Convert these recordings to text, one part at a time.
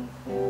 Mm-hmm.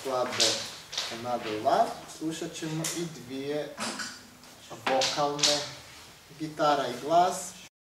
skladbe Another Love, slušat ćemo i dvije vokalne gitara i glas